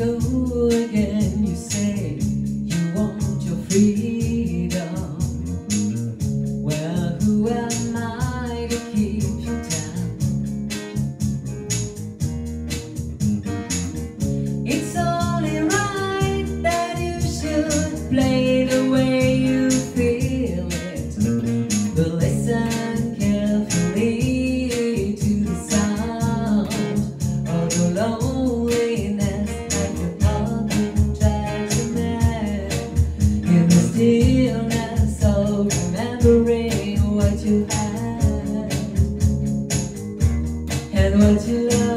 go again. And what you love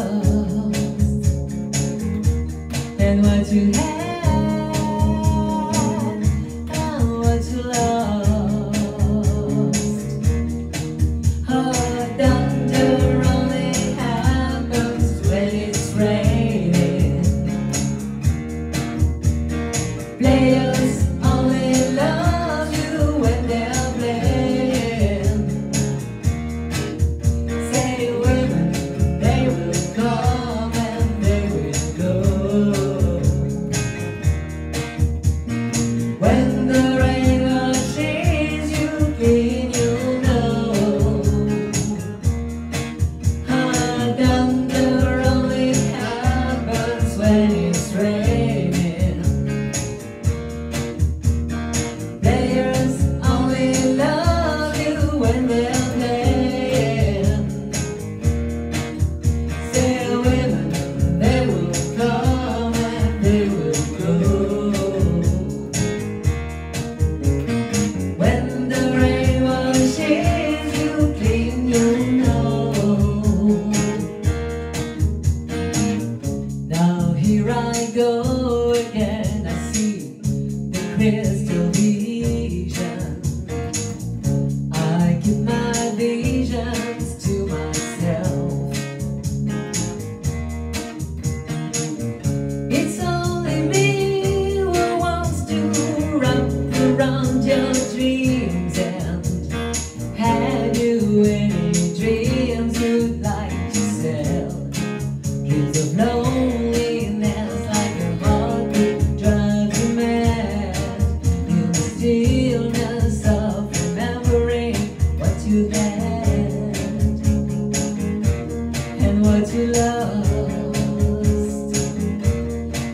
to any dreams you'd like to sell. Dreams of loneliness like a heart could drive you mad. In the stillness of remembering what you had and what you lost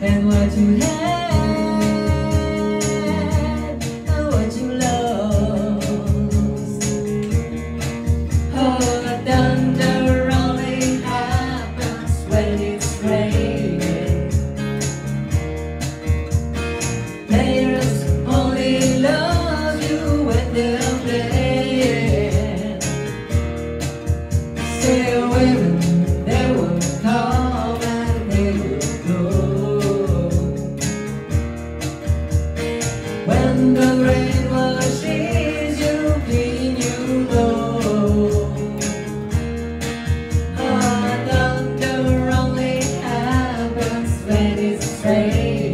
and what you had. say.